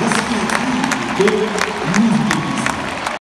This is